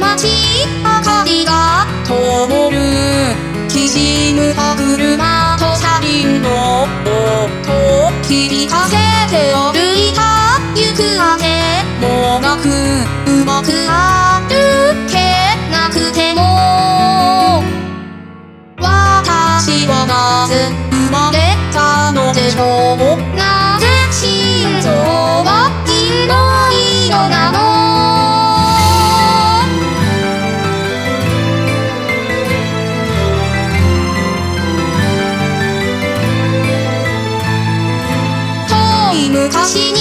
街明が灯る。た車と車輪の音響かせて歩いた行くあてもなくうまく歩く私に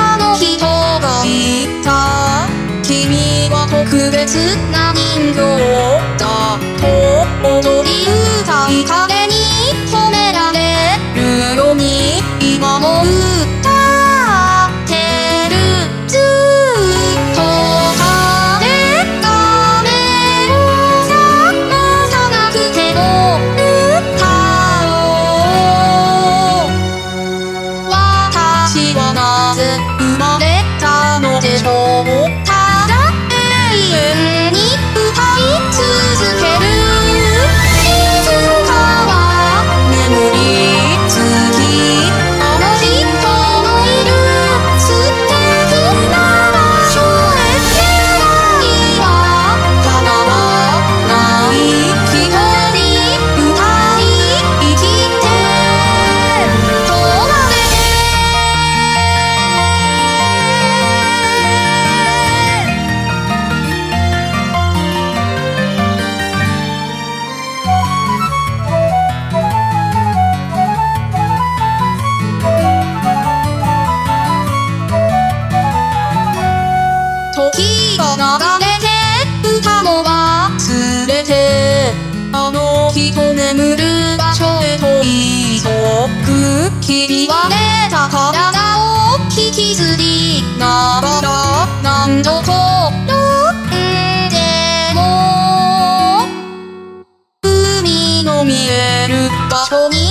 あの人が言った。君は特別な人形だとに言れた体を引きずりながら何度とんでも海の見える場所に